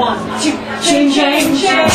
One, two, change, change, change.